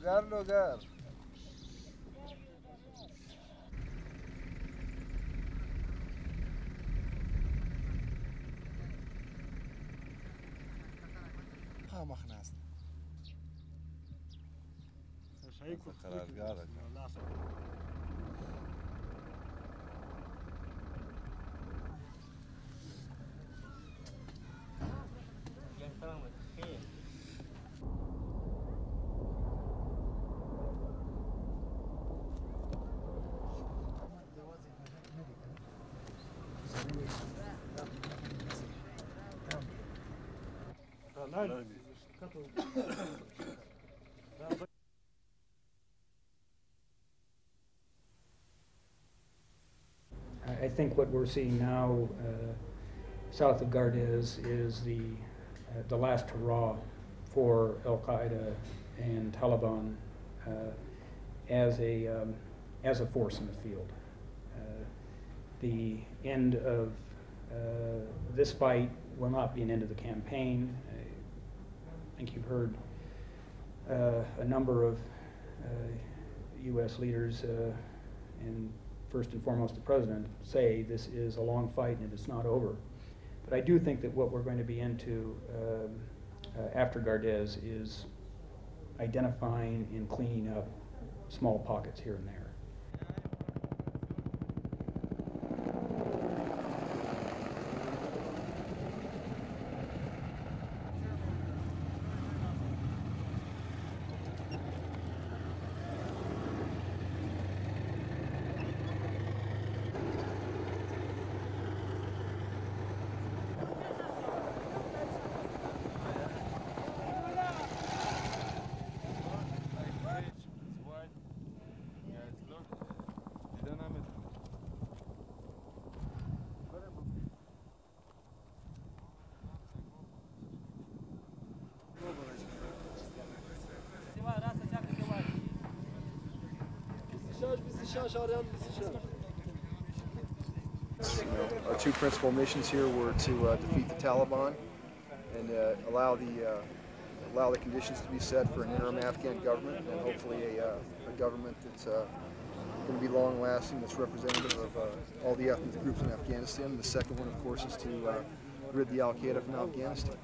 لوگر لوگر مخنه است شایی کرد قرارگاه I think what we're seeing now uh, south of Gardez is the, uh, the last hurrah for Al Qaeda and Taliban uh, as a, um, as a force in the field. Uh, The end of uh, this fight will not be an end of the campaign. I think you've heard uh, a number of uh, U.S. leaders, uh, and first and foremost the president, say this is a long fight and it's not over. But I do think that what we're going to be into um, uh, after Gardez is identifying and cleaning up small pockets here and there. Our two principal missions here were to uh, defeat the Taliban and uh, allow the uh, allow the conditions to be set for an interim Afghan government and hopefully a, uh, a government that's uh, going to be long lasting, that's representative of uh, all the ethnic groups in Afghanistan. The second one, of course, is to rid the Al Qaeda from Afghanistan.